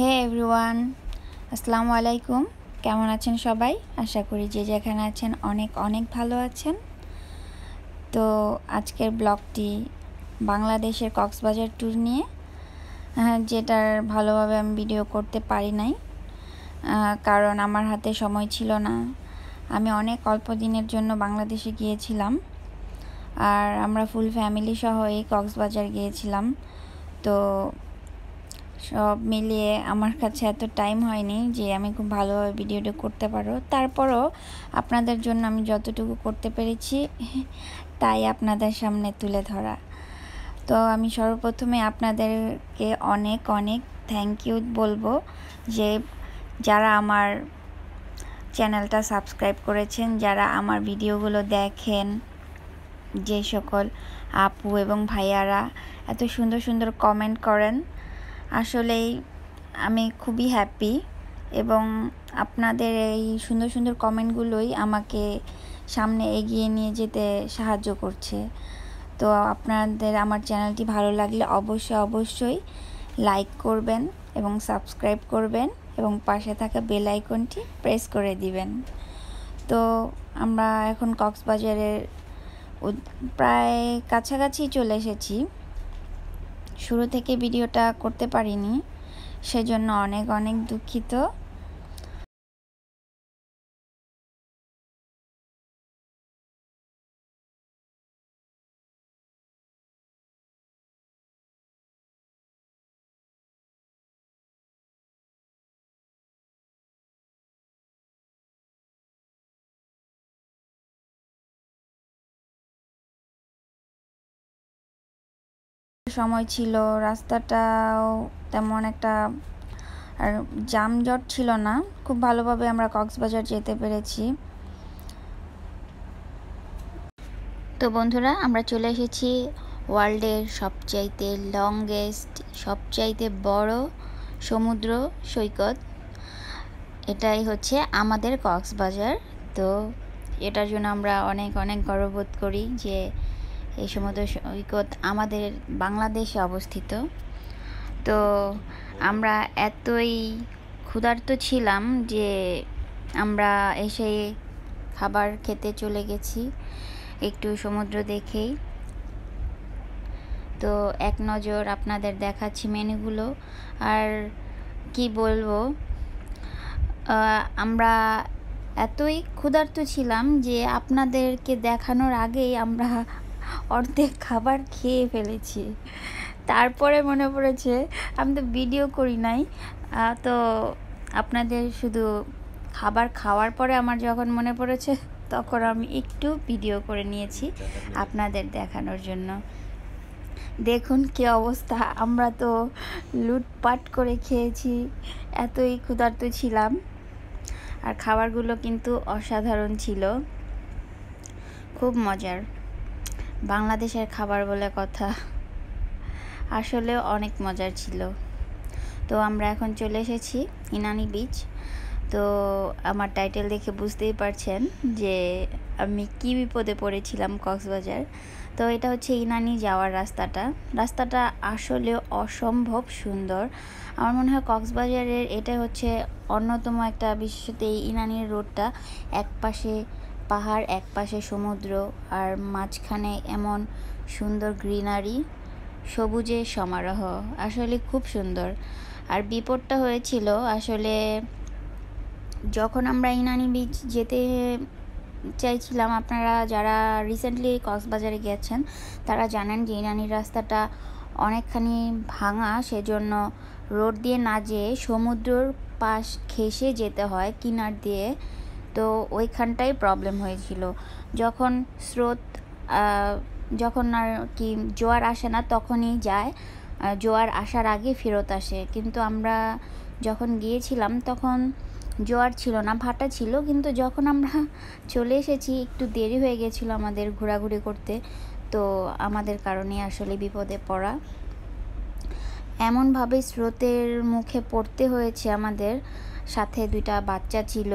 হে everyone, আসসালামু আলাইকুম। কেমন আছেন সবাই? আশা করি যে যেখানে আছেন অনেক অনেক ভালো আছেন। তো আজকের ব্লগটি বাংলাদেশের কক্সবাজার ট্যুর নিয়ে যেটার ভালোভাবে আমি ভিডিও করতে পারি নাই কারণ আমার হাতে সময় ছিল না। আমি অনেক অল্প দিনের জন্য বাংলাদেশে গিয়েছিলাম, আর আমরা ফুল ফ্যামিলি সহ এই কক্সবাজার গিয়েছিলাম। তো সব মিলিয়ে আমার কাছে এত টাইম হয়নি যে আমি খুব ভালোভাবে ভিডিওটা করতে পারো তারপরও আপনাদের জন্য আমি যতটুকু করতে পেরেছি, তাই আপনাদের সামনে তুলে ধরা। তো আমি সর্বপ্রথমে আপনাদেরকে অনেক অনেক থ্যাংক ইউ বলব যে যারা আমার চ্যানেলটা সাবস্ক্রাইব করেছেন, যারা আমার ভিডিওগুলো দেখেন, যে সকল আপু এবং ভাইয়ারা এত সুন্দর সুন্দর কমেন্ট করেন আসলেই আমি খুবই হ্যাপি এবং আপনাদের এই সুন্দর সুন্দর কমেন্টগুলোই আমাকে সামনে এগিয়ে নিয়ে যেতে সাহায্য করছে। তো আপনাদের আমার চ্যানেলটি ভালো লাগলে অবশ্যই অবশ্যই লাইক করবেন এবং সাবস্ক্রাইব করবেন এবং পাশে থাকা বেল আইকনটি প্রেস করে দিবেন। তো আমরা এখন কক্সবাজারের প্রায় কাছাকাছি চলে এসেছি। শুরু থেকে ভিডিওটা করতে পারিনি সেজন্য অনেক অনেক দুঃখিত। সময় ছিল, রাস্তাটাও তেমন একটা, আর জামজট ছিল না। খুব ভালোভাবে আমরা কক্সবাজার যেতে পেরেছি। তো বন্ধুরা, আমরা চলে এসেছি ওয়ার্ল্ডের সবচাইতে লংগেস্ট সবচাইতে বড় সমুদ্র সৈকত। এটাই হচ্ছে আমাদের কক্সবাজার। তো এটার জন্য আমরা অনেক অনেক গর্ববোধ করি যে এই সমুদ্র সৈকত আমাদের বাংলাদেশে অবস্থিত। তো আমরা এতই ক্ষুধার্ত ছিলাম যে আমরা এসে খাবার খেতে চলে গেছি, একটু সমুদ্র দেখেই। তো এক নজর আপনাদের দেখাচ্ছি মেনুগুলো। আর কি বলব আমরা এতই ক্ষুধার্ত ছিলাম যে আপনাদেরকে দেখানোর আগেই আমরা অর্ধেক খাবার খেয়ে ফেলেছি। তারপরে মনে পড়েছে, আমি তো ভিডিও করি নাই। তো আপনাদের শুধু খাবার খাওয়ার পরে আমার যখন মনে পড়েছে, তখন আমি একটু ভিডিও করে নিয়েছি আপনাদের দেখানোর জন্য। দেখুন কি অবস্থা, আমরা তো লুটপাট করে খেয়েছি, এতই ক্ষুধার্ত ছিলাম। আর খাবারগুলো কিন্তু অসাধারণ ছিল। খুব মজার। বাংলাদেশের খাবার বলে কথা। আসলে অনেক মজার ছিল। তো আমরা এখন চলে এসেছি ইনানি বিচ তো আমার টাইটেল দেখে বুঝতেই পারছেন যে আমি কি বিপদে পড়েছিলাম কক্সবাজার। তো এটা হচ্ছে ইনানি যাওয়ার রাস্তাটা। রাস্তাটা আসলে অসম্ভব সুন্দর। আমার মনে হয় কক্সবাজারের এটা হচ্ছে অন্যতম একটা বিশেষত এই ইনানির রোডটা এক পাশে পাহাড় এক পাশে সমুদ্র আর মাঝখানে এমন সুন্দর গ্রিনারি সবুজের সমারোহ। আসলে খুব সুন্দর। আর বিপদটা হয়েছিল আসলে যখন আমরা ইনানি বিচ যেতে চাইছিলাম, আপনারা যারা রিসেন্টলি কক্সবাজারে গেছেন, তারা জানেন যে ইনানির রাস্তাটা অনেকখানি ভাঙা, সেজন্য রোড দিয়ে না যেয়ে সমুদ্রর পাশ ঘেসে যেতে হয় কিনার দিয়ে। তো ওইখানটাই প্রবলেম হয়েছিল। যখন স্রোত যখন আর কি জোয়ার আসে না তখনই যায়। জোয়ার আসার আগে ফেরত আসে। কিন্তু আমরা যখন গিয়েছিলাম তখন জোয়ার ছিল না, ভাটা ছিল। কিন্তু যখন আমরা চলে এসেছি, একটু দেরি হয়ে গেছিল আমাদের ঘোরাঘুরি করতে। তো আমাদের কারণে আসলে বিপদে পড়া। এমনভাবে স্রোতের মুখে পড়তে হয়েছে আমাদের। সাথে দুইটা বাচ্চা ছিল।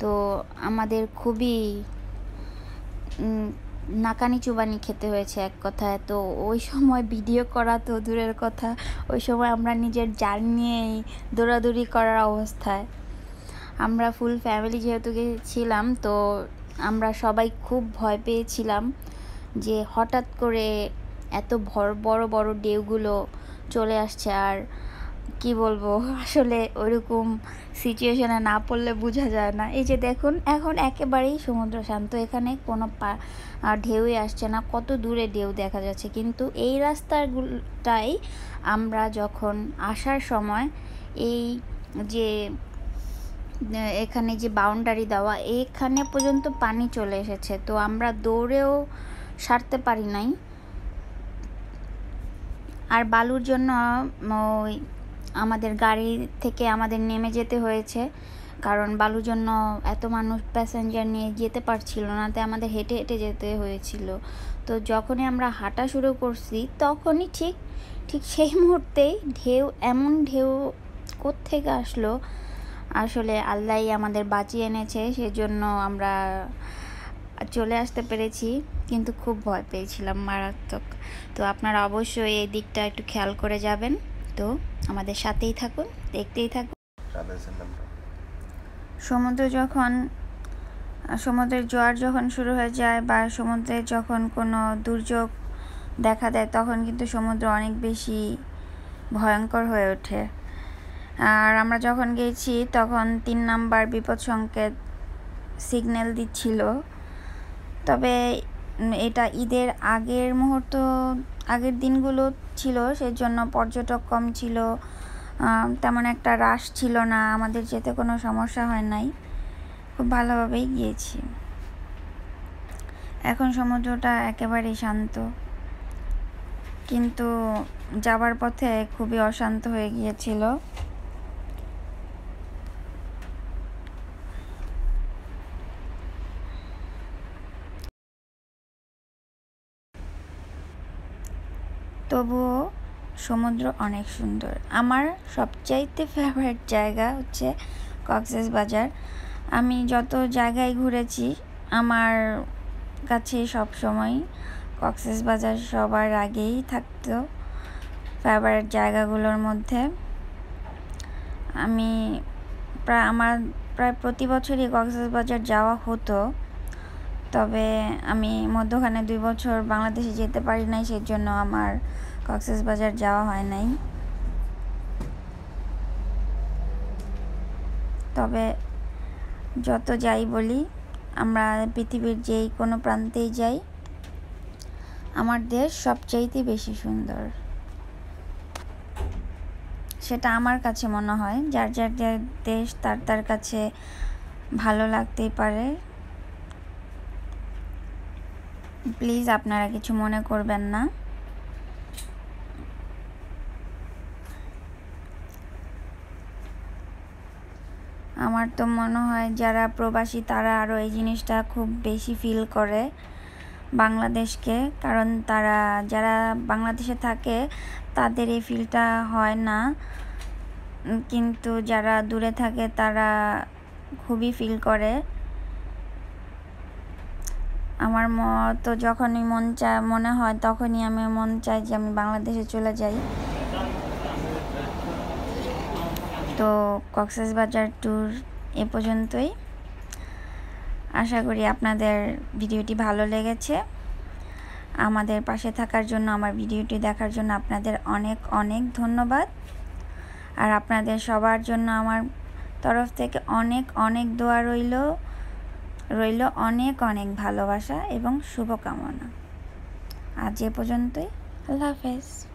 তো আমাদের খুবই নাকানি চুবানি খেতে হয়েছে এক কথায়। তো ওই সময় ভিডিও করা তো দূরের কথা। ওই সময় আমরা নিজের জাল নিয়েই দৌড়াদৌড়ি করার অবস্থায়। আমরা ফুল ফ্যামিলি যেহেতু ছিলাম, তো আমরা সবাই খুব ভয় পেয়েছিলাম যে হঠাৎ করে এত ভর, বড় বড় ঢেউগুলো চলে আসছে। আর কি বলব? আসলে ওইরকম সিচুয়েশনে না পড়লে বোঝা যায় না। এই যে দেখুন, এখন একেবারেই সমুদ্র শান্ত। এখানে কোনো পা ঢেউই আসছে না, কত দূরে ঢেউ দেখা যাচ্ছে। কিন্তু এই রাস্তাগুলোটাই আমরা যখন আসার সময় এই যে এখানে যে বাউন্ডারি দেওয়া, এখানে পর্যন্ত পানি চলে এসেছে। তো আমরা দৌড়েও সারতে পারি নাই। আর বালুর জন্য ওই আমাদের গাড়ি থেকে আমাদের নেমে যেতে হয়েছে। কারণ বালুর জন্য এত মানুষ প্যাসেঞ্জার নিয়ে যেতে পারছিল না, তাই আমাদের হেঁটে হেঁটে যেতে হয়েছিল। তো যখনই আমরা হাঁটা শুরু করছি, তখনই ঠিক ঠিক সেই মুহূর্তেই ঢেউ, এমন ঢেউ কোত্থেকে আসলো? আসলে আল্লাহ আমাদের বাঁচিয়ে এনেছে, সেজন্য আমরা চলে আসতে পেরেছি, কিন্তু খুব ভয় পেয়েছিলাম মারাত্মক। তো আপনারা অবশ্যই এই দিকটা একটু খেয়াল করে যাবেন। তো আমাদের সাথেই থাকুন দেখতেই থাকুন। সমুদ্র যখন সমুদ্রের জোয়ার যখন শুরু হয়ে যায় বা সমুদ্রে যখন কোনো দুর্যোগ দেখা দেয় তখন কিন্তু সমুদ্র অনেক বেশি ভয়ঙ্কর হয়ে ওঠে। আর আমরা যখন গেছি তখন তিন নাম্বার বিপদ সংকেত সিগন্যাল দিচ্ছিল। তবে এটা ঈদের আগের মুহূর্ত আগের দিনগুলো ছিল, সেজন্য পর্যটক কম ছিল। তেমন একটা রাশ ছিল না, আমাদের যেতে কোনো সমস্যা হয় নাই। খুব ভালোভাবেই গিয়েছি। এখন সমুদ্রটা একেবারেই শান্ত। কিন্তু যাবার পথে খুবই অশান্ত হয়ে গিয়েছিল। তবুও সমুদ্র অনেক সুন্দর। আমার সবচাইতে ফেভারিট জায়গা হচ্ছে কক্সেস বাজার। আমি যত জায়গায় ঘুরেছি, আমার কাছে সব সময় কক্সেস বাজার সবার আগেই থাকতো ফেভারিট জায়গাগুলোর মধ্যে। আমি প্রায়, আমার প্রায় প্রতি বছরই কক্সেস বাজার যাওয়া হতো। তবে আমি মধ্যখানে দুই বছর বাংলাদেশে যেতে পারি নাই সেই জন্য আমার কক্সেস বাজার যাওয়া হয় নাই। তবে যত যাই বলি, আমরা পৃথিবীর যেই কোনো প্রান্তেই যাই, আমার দেশ সবচাইতে বেশি সুন্দর। সেটা আমার কাছে মনে হয়, যার যার দেশ তার তার কাছে ভালো লাগতেই পারে। প্লিজ আপনারা কিছু মনে করবেন না। আমার তো মনে হয় যারা প্রবাসী তারা আরও এই জিনিসটা খুব বেশি ফিল করে বাংলাদেশকে, কারণ তারা যারা বাংলাদেশে থাকে তাদের এই ফিলটা হয় না। কিন্তু যারা দূরে থাকে তারা খুবই ফিল করে। আমার তো যখনই মন চায়, মনে হয় তখনই আমি মন চাই যে আমি বাংলাদেশে চলে যাই। তো কক্সেস বাজার ট্যুর এ পর্যন্তই। আশা করি আপনাদের ভিডিওটি ভালো লেগেছে। আমাদের পাশে থাকার জন্য, আমার ভিডিওটি দেখার জন্য আপনাদের অনেক অনেক ধন্যবাদ। আর আপনাদের সবার জন্য আমার তরফ থেকে অনেক অনেক দোয়া রইল। রইল অনেক অনেক ভালোবাসা এবং শুভকামনা। আজ এ পর্যন্তই। আল্লাহ হাফেজ।